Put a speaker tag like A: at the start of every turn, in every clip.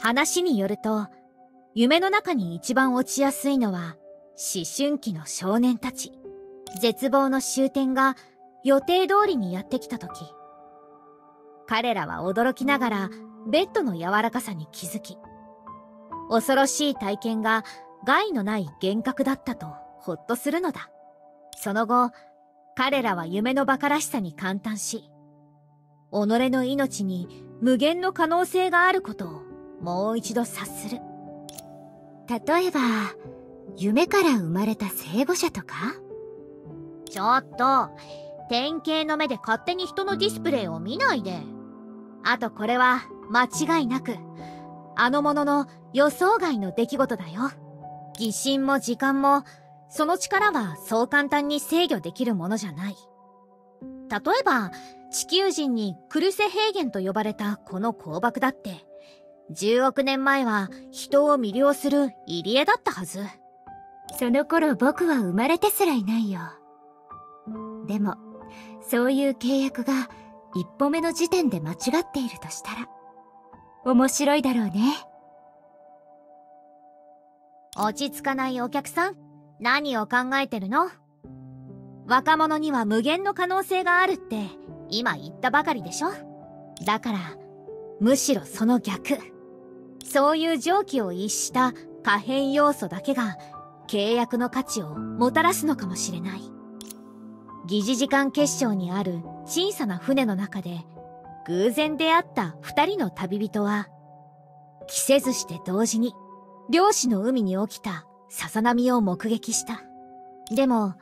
A: 話によると、夢の中に一番落ちやすいのは、思春期の少年たち。絶望の終点が予定通りにやってきた時。彼らは驚きながらベッドの柔らかさに気づき、恐ろしい体験が害のない幻覚だったとほっとするのだ。その後、彼らは夢の馬鹿らしさに感嘆し、己の命に無限の可能性があることをもう一度察する。
B: 例えば、夢から生まれた聖母者とか？
A: ちょっと、典型の目で勝手に人のディスプレイを見ないで。あとこれは間違いなく、あの者の予想外の出来事だよ。疑心も時間も、その力はそう簡単に制御できるものじゃない。例えば、地球人にクルセ平原と呼ばれたこの鉱漠だって、10億年前は人を魅了する入り江だったはず。
B: その頃僕は生まれてすらいないよ。でも、そういう契約が一歩目の時点で間違っているとしたら、面白いだろうね。
A: 落ち着かないお客さん、何を考えてるの？若者には無限の可能性があるって今言ったばかりでしょだから、むしろその逆。そういう蒸気を逸した可変要素だけが契約の価値をもたらすのかもしれない。疑似時間結晶にある小さな船の中で偶然出会った二人の旅人は、着せずして同時に漁師の海に起きたささ波を目撃した。でも、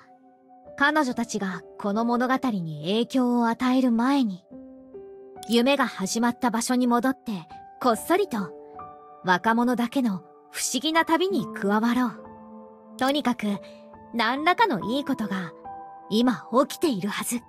A: 彼女たちがこの物語に影響を与える前に、夢が始まった場所に戻ってこっそりと若者だけの不思議な旅に加わろう。とにかく何らかのいいことが今起きているはず。